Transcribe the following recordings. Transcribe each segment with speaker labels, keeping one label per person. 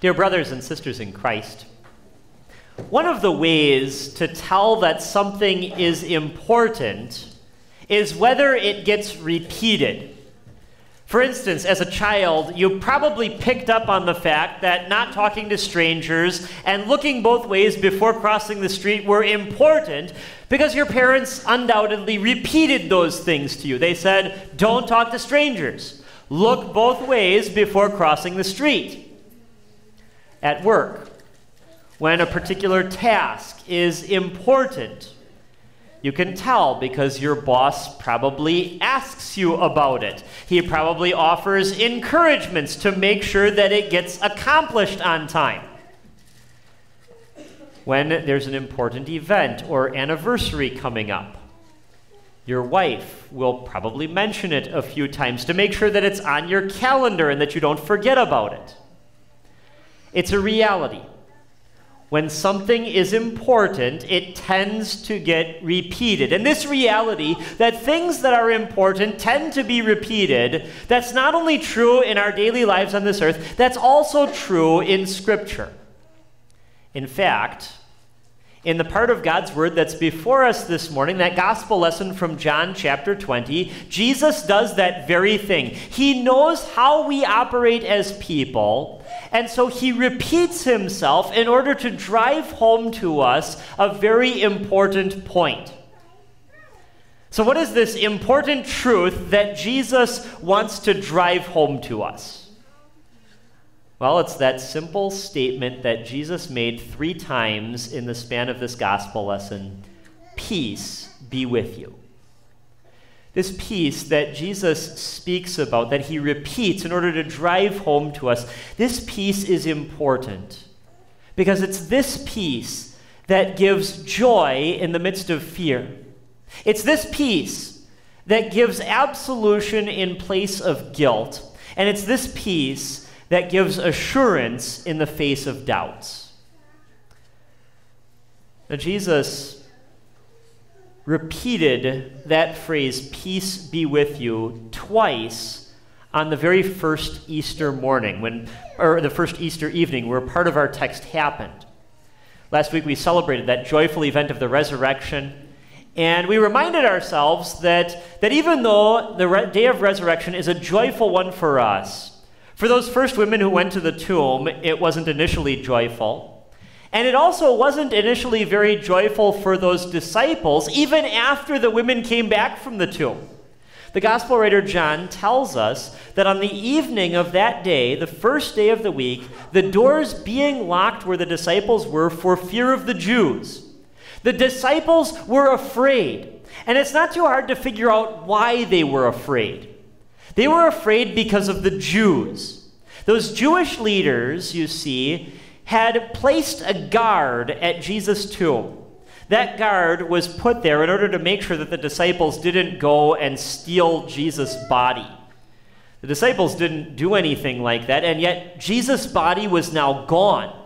Speaker 1: Dear brothers and sisters in Christ, one of the ways to tell that something is important is whether it gets repeated. For instance, as a child, you probably picked up on the fact that not talking to strangers and looking both ways before crossing the street were important because your parents undoubtedly repeated those things to you. They said, Don't talk to strangers, look both ways before crossing the street at work, when a particular task is important. You can tell because your boss probably asks you about it. He probably offers encouragements to make sure that it gets accomplished on time. When there's an important event or anniversary coming up, your wife will probably mention it a few times to make sure that it's on your calendar and that you don't forget about it. It's a reality. When something is important, it tends to get repeated. And this reality that things that are important tend to be repeated, that's not only true in our daily lives on this earth, that's also true in Scripture. In fact, in the part of God's Word that's before us this morning, that gospel lesson from John chapter 20, Jesus does that very thing. He knows how we operate as people, and so he repeats himself in order to drive home to us a very important point. So, what is this important truth that Jesus wants to drive home to us? Well, it's that simple statement that Jesus made three times in the span of this gospel lesson Peace be with you. This peace that Jesus speaks about, that he repeats in order to drive home to us, this peace is important because it's this peace that gives joy in the midst of fear. It's this peace that gives absolution in place of guilt. And it's this peace that gives assurance in the face of doubts. Now, Jesus repeated that phrase, peace be with you, twice on the very first Easter morning, when, or the first Easter evening, where part of our text happened. Last week we celebrated that joyful event of the resurrection. And we reminded ourselves that, that even though the re- day of resurrection is a joyful one for us, for those first women who went to the tomb, it wasn't initially joyful. And it also wasn't initially very joyful for those disciples, even after the women came back from the tomb. The gospel writer John tells us that on the evening of that day, the first day of the week, the doors being locked where the disciples were for fear of the Jews. The disciples were afraid. And it's not too hard to figure out why they were afraid. They were afraid because of the Jews. Those Jewish leaders, you see, had placed a guard at Jesus' tomb. That guard was put there in order to make sure that the disciples didn't go and steal Jesus' body. The disciples didn't do anything like that, and yet Jesus' body was now gone.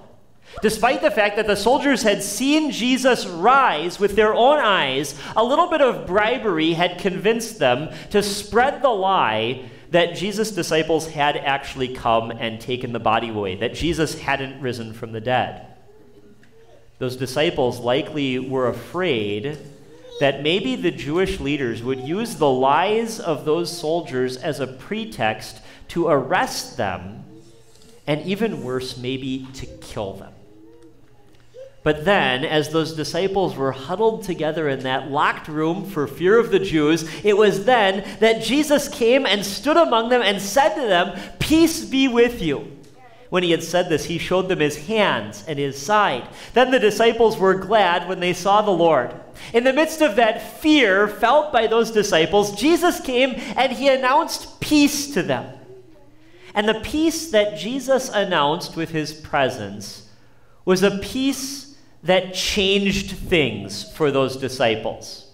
Speaker 1: Despite the fact that the soldiers had seen Jesus rise with their own eyes, a little bit of bribery had convinced them to spread the lie that Jesus' disciples had actually come and taken the body away, that Jesus hadn't risen from the dead. Those disciples likely were afraid that maybe the Jewish leaders would use the lies of those soldiers as a pretext to arrest them, and even worse, maybe to kill them. But then, as those disciples were huddled together in that locked room for fear of the Jews, it was then that Jesus came and stood among them and said to them, Peace be with you. When he had said this, he showed them his hands and his side. Then the disciples were glad when they saw the Lord. In the midst of that fear felt by those disciples, Jesus came and he announced peace to them. And the peace that Jesus announced with his presence was a peace that changed things for those disciples.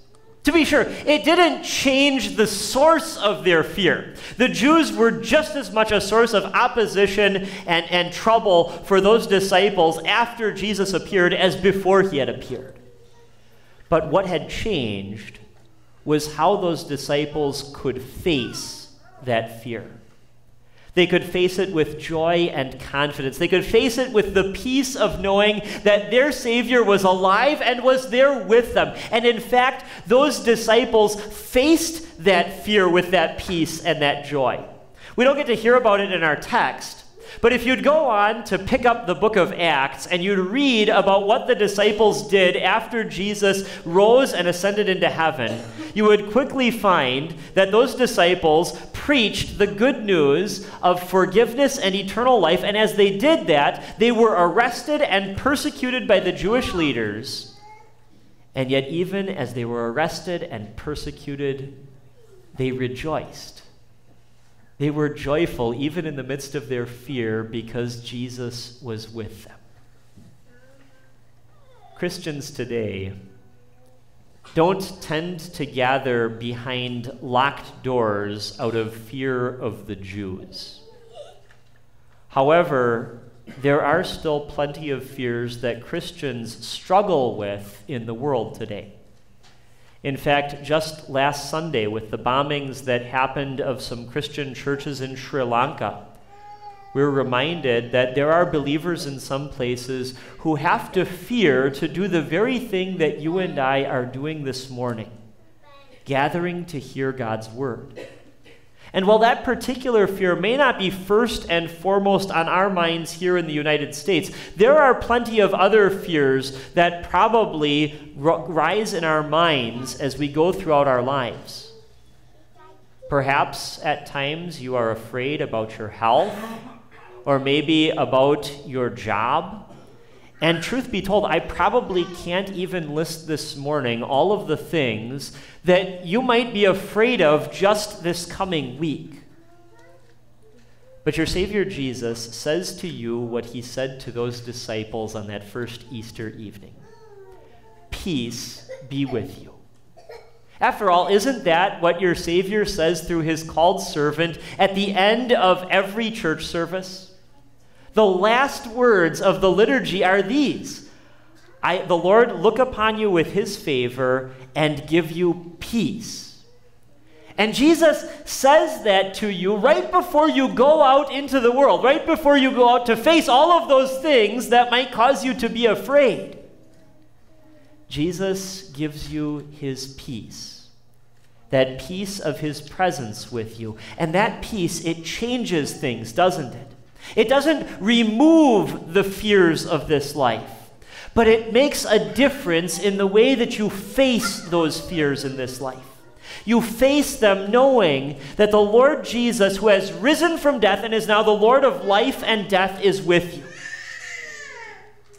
Speaker 1: To be sure, it didn't change the source of their fear. The Jews were just as much a source of opposition and, and trouble for those disciples after Jesus appeared as before he had appeared. But what had changed was how those disciples could face that fear. They could face it with joy and confidence. They could face it with the peace of knowing that their Savior was alive and was there with them. And in fact, those disciples faced that fear with that peace and that joy. We don't get to hear about it in our text, but if you'd go on to pick up the book of Acts and you'd read about what the disciples did after Jesus rose and ascended into heaven, you would quickly find that those disciples preached the good news of forgiveness and eternal life. And as they did that, they were arrested and persecuted by the Jewish leaders. And yet, even as they were arrested and persecuted, they rejoiced they were joyful even in the midst of their fear because Jesus was with them. Christians today don't tend to gather behind locked doors out of fear of the Jews. However, there are still plenty of fears that Christians struggle with in the world today. In fact, just last Sunday, with the bombings that happened of some Christian churches in Sri Lanka, we we're reminded that there are believers in some places who have to fear to do the very thing that you and I are doing this morning gathering to hear God's word. And while that particular fear may not be first and foremost on our minds here in the United States, there are plenty of other fears that probably rise in our minds as we go throughout our lives. Perhaps at times you are afraid about your health, or maybe about your job and truth be told, I probably can't even list this morning all of the things that you might be afraid of just this coming week. But your Savior Jesus says to you what he said to those disciples on that first Easter evening Peace be with you. After all, isn't that what your Savior says through his called servant at the end of every church service? The last words of the liturgy are these I, The Lord look upon you with his favor and give you peace. And Jesus says that to you right before you go out into the world, right before you go out to face all of those things that might cause you to be afraid. Jesus gives you his peace, that peace of his presence with you. And that peace, it changes things, doesn't it? It doesn't remove the fears of this life, but it makes a difference in the way that you face those fears in this life. You face them knowing that the Lord Jesus, who has risen from death and is now the Lord of life and death, is with you.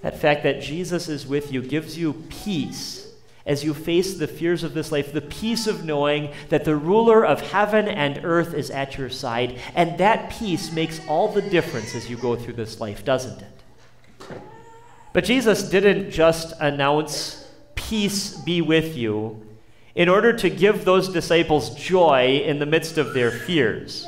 Speaker 1: That fact that Jesus is with you gives you peace as you face the fears of this life, the peace of knowing that the ruler of heaven and earth is at your side. And that peace makes all the difference as you go through this life, doesn't it? But Jesus didn't just announce, Peace be with you, in order to give those disciples joy in the midst of their fears.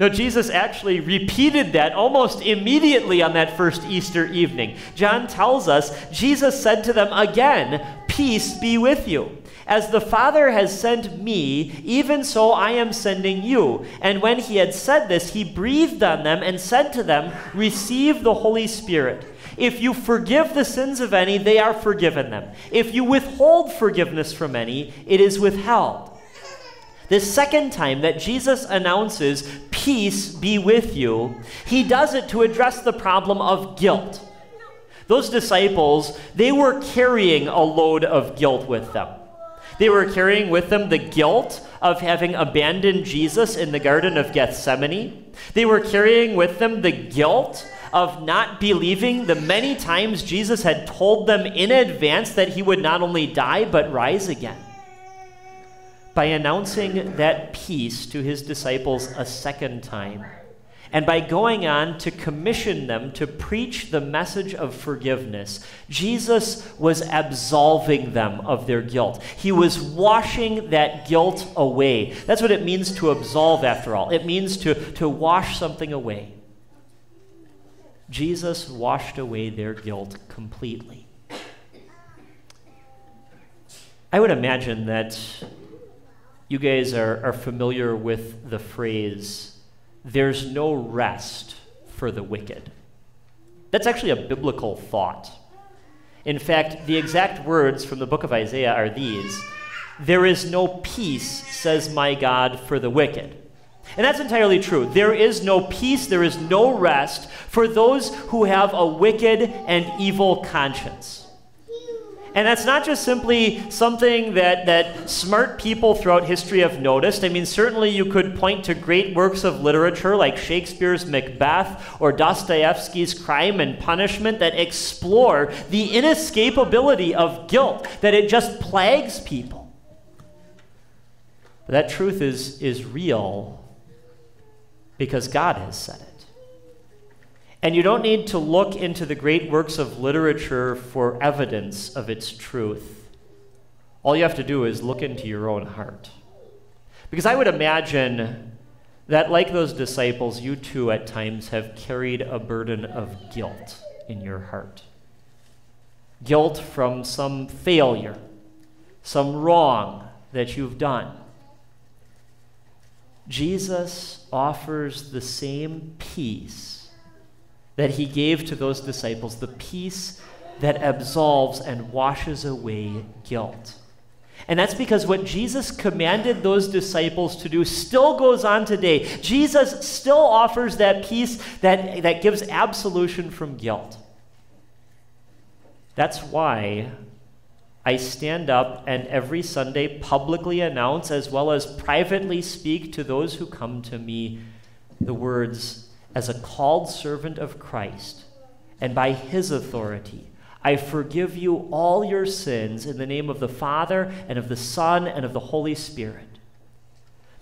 Speaker 1: No, Jesus actually repeated that almost immediately on that first Easter evening. John tells us Jesus said to them again, Peace be with you. As the Father has sent me, even so I am sending you. And when he had said this, he breathed on them and said to them, Receive the Holy Spirit. If you forgive the sins of any, they are forgiven them. If you withhold forgiveness from any, it is withheld. The second time that Jesus announces, Peace be with you, he does it to address the problem of guilt. Those disciples, they were carrying a load of guilt with them. They were carrying with them the guilt of having abandoned Jesus in the Garden of Gethsemane. They were carrying with them the guilt of not believing the many times Jesus had told them in advance that he would not only die but rise again by announcing that peace to his disciples a second time, and by going on to commission them to preach the message of forgiveness, Jesus was absolving them of their guilt. He was washing that guilt away. That's what it means to absolve, after all. It means to, to wash something away. Jesus washed away their guilt completely. I would imagine that you guys are, are familiar with the phrase there's no rest for the wicked. That's actually a biblical thought. In fact, the exact words from the book of Isaiah are these There is no peace, says my God, for the wicked. And that's entirely true. There is no peace, there is no rest for those who have a wicked and evil conscience. And that's not just simply something that, that smart people throughout history have noticed. I mean, certainly you could point to great works of literature like Shakespeare's Macbeth or Dostoevsky's Crime and Punishment that explore the inescapability of guilt, that it just plagues people. But that truth is, is real because God has said it. And you don't need to look into the great works of literature for evidence of its truth. All you have to do is look into your own heart. Because I would imagine that, like those disciples, you too at times have carried a burden of guilt in your heart. Guilt from some failure, some wrong that you've done. Jesus offers the same peace that he gave to those disciples, the peace that absolves and washes away guilt. And that's because what Jesus commanded those disciples to do still goes on today. Jesus still offers that peace that, that gives absolution from guilt. That's why I stand up and every Sunday publicly announce, as well as privately speak to those who come to me, the words, as a called servant of Christ, and by his authority, I forgive you all your sins in the name of the Father, and of the Son, and of the Holy Spirit.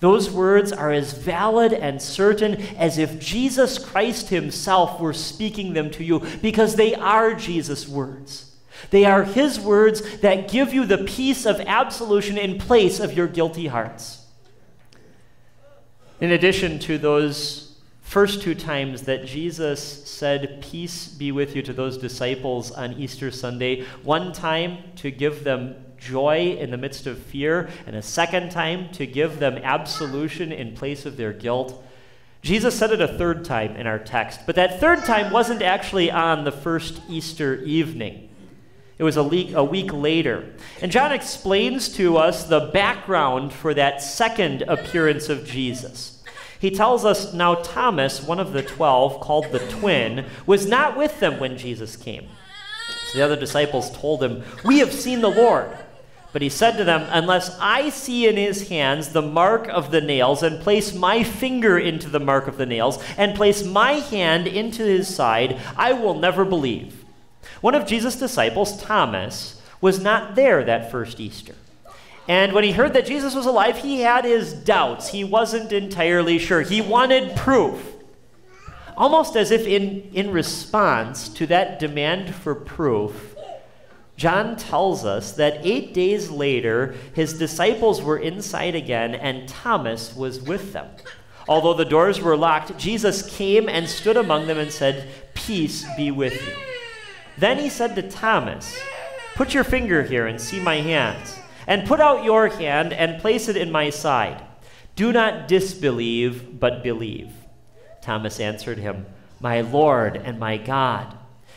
Speaker 1: Those words are as valid and certain as if Jesus Christ himself were speaking them to you, because they are Jesus' words. They are his words that give you the peace of absolution in place of your guilty hearts. In addition to those first two times that Jesus said, Peace be with you to those disciples on Easter Sunday, one time to give them joy in the midst of fear, and a second time to give them absolution in place of their guilt. Jesus said it a third time in our text, but that third time wasn't actually on the first Easter evening. It was a week, a week later. And John explains to us the background for that second appearance of Jesus. He tells us now Thomas, one of the twelve, called the twin, was not with them when Jesus came. So the other disciples told him, We have seen the Lord. But he said to them, Unless I see in his hands the mark of the nails, and place my finger into the mark of the nails, and place my hand into his side, I will never believe. One of Jesus' disciples, Thomas, was not there that first Easter. And when he heard that Jesus was alive, he had his doubts. He wasn't entirely sure. He wanted proof. Almost as if in, in response to that demand for proof, John tells us that eight days later, his disciples were inside again, and Thomas was with them. Although the doors were locked, Jesus came and stood among them and said, Peace be with you. Then he said to Thomas, Put your finger here and see my hands and put out your hand and place it in my side. Do not disbelieve, but believe. Thomas answered him, My Lord and my God.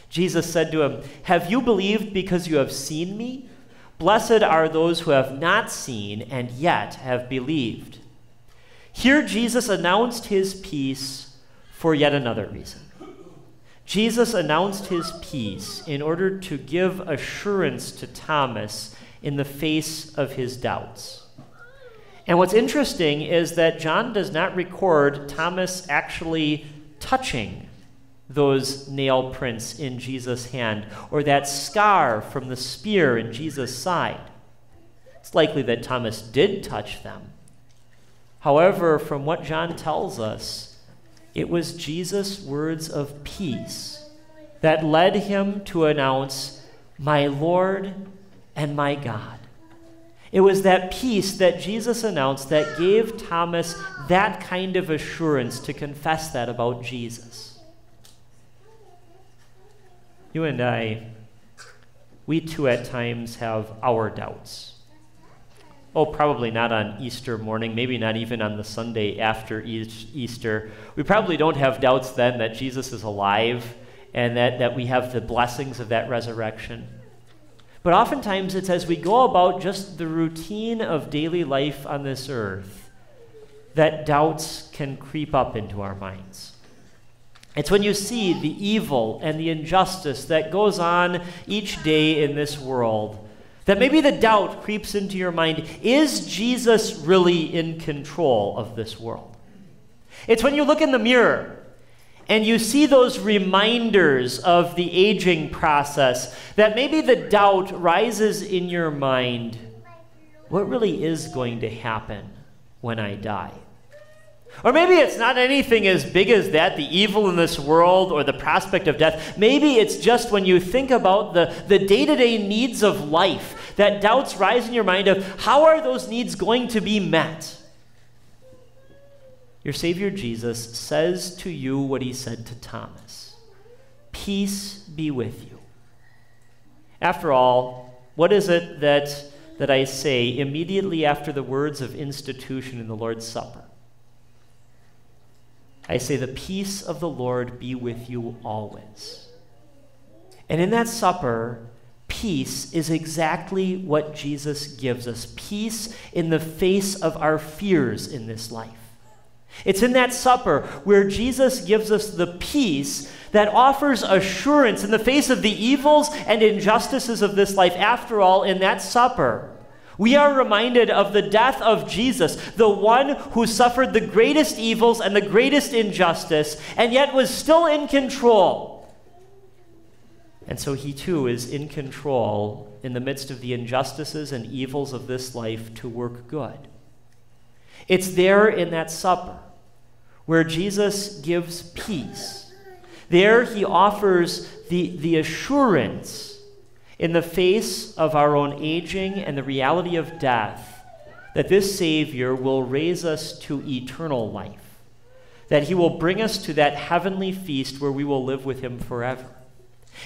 Speaker 1: Jesus said to him, Have you believed because you have seen me? Blessed are those who have not seen and yet have believed. Here, Jesus announced his peace for yet another reason. Jesus announced his peace in order to give assurance to Thomas in the face of his doubts. And what's interesting is that John does not record Thomas actually touching those nail prints in Jesus' hand or that scar from the spear in Jesus' side. It's likely that Thomas did touch them. However, from what John tells us, it was Jesus' words of peace that led him to announce, My Lord and my God. It was that peace that Jesus announced that gave Thomas that kind of assurance to confess that about Jesus. You and I, we too at times have our doubts. Oh, probably not on Easter morning, maybe not even on the Sunday after Easter. We probably don't have doubts then that Jesus is alive and that, that we have the blessings of that resurrection. But oftentimes it's as we go about just the routine of daily life on this earth that doubts can creep up into our minds. It's when you see the evil and the injustice that goes on each day in this world that maybe the doubt creeps into your mind is Jesus really in control of this world? It's when you look in the mirror and you see those reminders of the aging process that maybe the doubt rises in your mind what really is going to happen when I die? Or maybe it's not anything as big as that, the evil in this world or the prospect of death. Maybe it's just when you think about the, the day-to-day needs of life that doubts rise in your mind of how are those needs going to be met? Your Savior Jesus says to you what he said to Thomas Peace be with you. After all, what is it that, that I say immediately after the words of institution in the Lord's Supper? I say, The peace of the Lord be with you always. And in that supper, peace is exactly what Jesus gives us peace in the face of our fears in this life. It's in that supper where Jesus gives us the peace that offers assurance in the face of the evils and injustices of this life. After all, in that supper, we are reminded of the death of Jesus, the one who suffered the greatest evils and the greatest injustice, and yet was still in control. And so he too is in control in the midst of the injustices and evils of this life to work good. It's there in that supper where Jesus gives peace. There he offers the, the assurance in the face of our own aging and the reality of death, that this Savior will raise us to eternal life, that He will bring us to that heavenly feast where we will live with Him forever.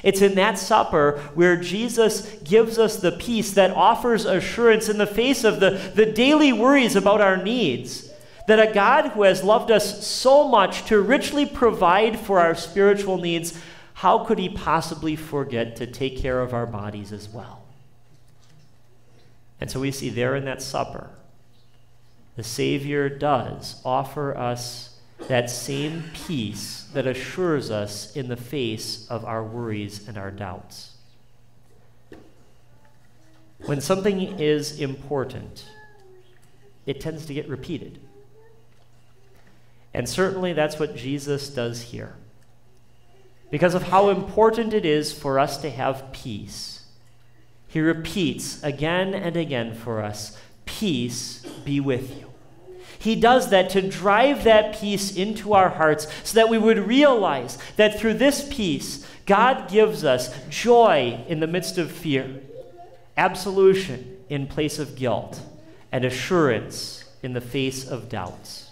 Speaker 1: It's in that supper where Jesus gives us the peace that offers assurance in the face of the, the daily worries about our needs. That a God who has loved us so much to richly provide for our spiritual needs how could he possibly forget to take care of our bodies as well? And so we see there in that supper, the Savior does offer us that same peace that assures us in the face of our worries and our doubts. When something is important, it tends to get repeated. And certainly that's what Jesus does here because of how important it is for us to have peace. He repeats again and again for us Peace be with you. He does that to drive that peace into our hearts so that we would realize that through this peace, God gives us joy in the midst of fear, absolution in place of guilt, and assurance in the face of doubts.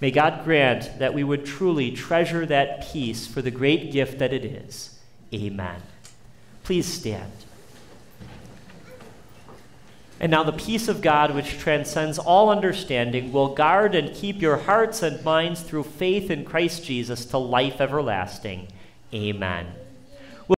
Speaker 1: May God grant that we would truly treasure that peace for the great gift that it is. Amen. Please stand. And now the peace of God, which transcends all understanding, will guard and keep your hearts and minds through faith in Christ Jesus to life everlasting. Amen.